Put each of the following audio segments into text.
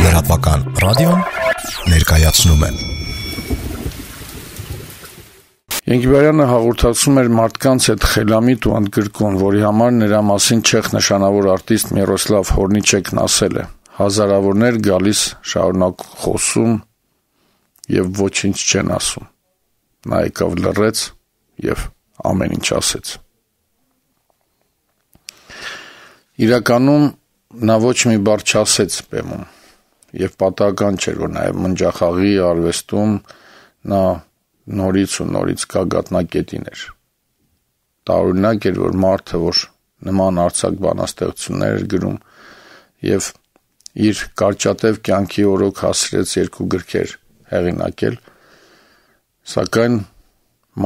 Լրատվական ռադիոն ներկայացնում է Ենգիբարյանը հաղորդացում էր մարդկանց հետ խելամիտ ու ընդգրկուն, որի համար նրա մասին չեխ նշանավոր արտիստ Միրոսլավ Հորնիչեկն ասել է. հազարավորներ գալիս շարունակ խոսում եւ ոչինչ չեն ասում։ Նա եկավ լռեց եւ ամեն ինչ ասեց։ Իրականում նա ոչ մի բառ չասեց բեմում եւ պատահական չէր որ նաեւ մնջախաղի արվեստում նա նորից ու նորից գագաթնակետին էր տարօրինակ էր որ մարդը որ նման արցակ բանաստեղծություններ էր գրում եւ իր կարճատև կյանքի օրոք հասրեց երկու գրքեր հեղինակել սակայն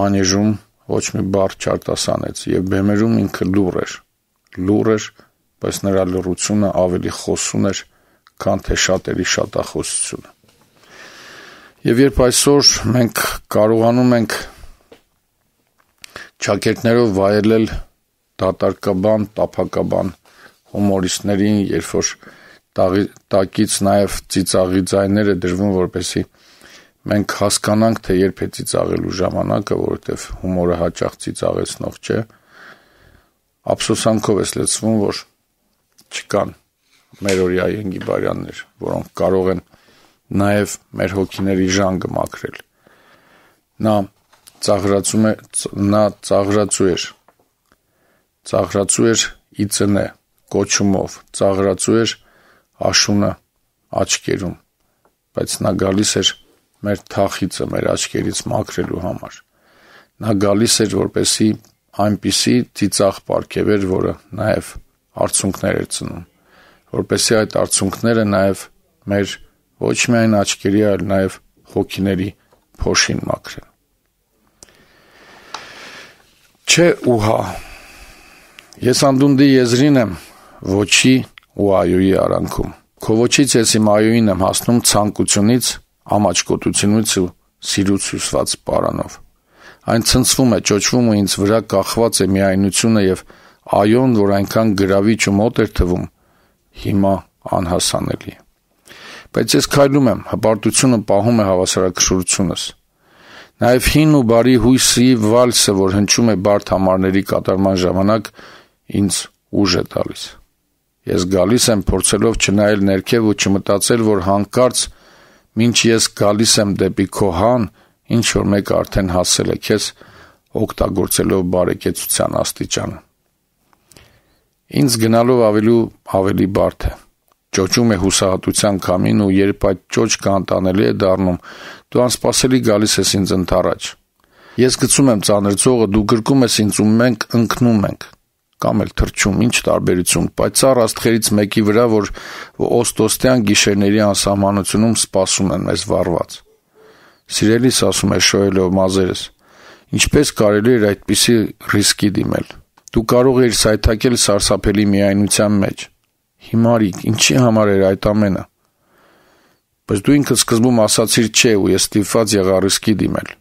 մանեժում ոչ մի բառ չարտասանեց եւ բեմերում ինքը լուր էր լուր էր բայց նրա լռությունը ավելի խոսուն էր, քան թե շատերի շատախոսությունը։ Եվ երբ այսօր մենք կարողանում ենք ճակերտներով վայելել դատարկաբան, տափակաբան հումորիստներին, երբ որ տակից նաև ծիծաղի ձայները դրվում, որպեսի մենք հասկանանք, թե երբ է ծիծաղելու ժամանակը, որովհետև հումորը հաճախ ծիծաղեցնող չէ, ափսոսանքով է լցվում, որ չկան մեր օրյա Ենգիբարյաններ, որոնք կարող են նաև մեր հոգիների ժանգը մաքրել։ Նա ծաղրացում է նա ծաղրացու էր։ Ծաղրացու էր իծնե կոչումով, ծաղրացու էր աշունը աչքերում, բայց նա գալիս էր մեր թախիցը մեր աչքերից մաքրելու համար։ Նա գալիս էր որպեսի այնպիսի ծիծաղ ապարգևեր, որը նաև արցունքներ էր ծնում, որպեսզի այդ արցունքները նաև մեր ոչ միայն աչքերի, այլ նաև հոգիների փոշին մաքրեն։ Չէ ու հա։ Ես անդունդի եզրին եմ ոչի ու այոյի արանքում։ Քո ոչից ես իմ այոյին եմ հասնում ցանկությունից, ամաչկոտությունից ու սիրուց հյուսված պարանով։ Այն ցնցվում է, ճոճվում ու ինձ վրա կախված է միայնությունը եւ այոն, որ այնքան գրավիչ ու մոտ էր թվում, հիմա անհասանելի է։ Բայց ես քայլում եմ, հպարտությունը պահում է հավասարակշռությունս։ Նաև հին ու բարի հույսի վալսը, որ հնչում է բարդ համարների կատարման ժամանակ, ինձ ուժ է տալիս։ Ես գալիս եմ փորձելով չնայել ներքև ու չմտածել, որ հանկարծ ինչ ես գալիս եմ դեպի քո հան, ինչ որ մեկը արդեն հասել է քեզ, օգտագործելով բարեկեցության աստիճանը։ Ինձ գնալով ավելի ավելի բարդ է։ Ճոճում է հուսահատության քամին ու երբ այդ ճոճքը անտանելի է դառնում, դու անսպասելի գալիս ես ինձ ընթառաջ։ Ես գցում եմ ծանր ծողը, դու գրկում ես ինձ ու մենք ընկնում ենք կամ էլ թրջում, ինչ տարբերություն, պայծառ աստղերից մեկի վրա, որ օստոստյան գիշերների անսահմանությունում սպասում են մեզ վառված։ Սիրելիս ասում է շոյելով մազերս։ Ինչպես կարելի էր այդպիսի ռիսկի դիմել։ Դու կարող էիր սայթակել սարսափելի միայնության մեջ։ Հիմարիկ, ինչի համար էր այդ ամենը։ Բայց դու ինքդ սկզբում ասացիր չէ ու ես ստիպված եղա ռիսկի դիմել։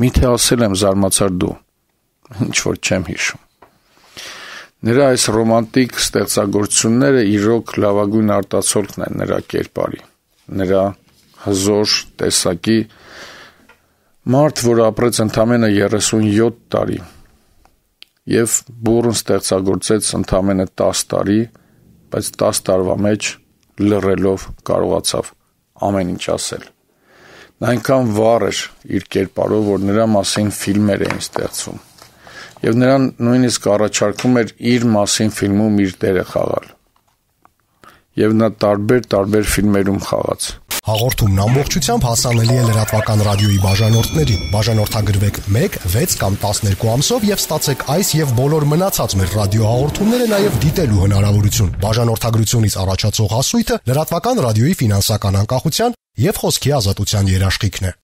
Միթե ասել եմ զարմացար դու։ Ինչ որ չեմ հիշում։ Նրա այս ռոմանտիկ ստեղծագործությունները իրոք լավագույն արտացոլքն են նրա կերպարի։ Նրա հզոր տեսակի մարդ, որ ապրեց ընդամենը 37 տարի, եւ բուրըն ստեղծագործեց ընդամենը 10 տարի, բայց 10 տարվա մեջ լռելով կարողացավ ամեն ինչ ասել։ Նա այնքան վառ էր իր կերպարով, որ նրա մասին ֆիլմեր էին ստեղծվում։ Եվ նրան նույնիսկ առաջարկում էր իր մասին ֆիլմում իր դերը խաղալ։ Եվ նա տարբեր-տարբեր ֆիլմերում խաղաց։ Հաղորդումն ամբողջությամբ հասանելի է լրատվական ռադիոյի բաժանորդներին։ Բաժանորդագրվեք 1, 6 կամ 12 ամսով եւ ստացեք այս եւ բոլոր մնացած մեր ռադիոհաղորդումները նաեւ դիտելու հնարավորություն։ Բաժանորդագրությունից առաջացող հասույթը լրատվական ռադիոյի ֆինանսական անկախության եւ խոսքի ազատության երաշխիքն է։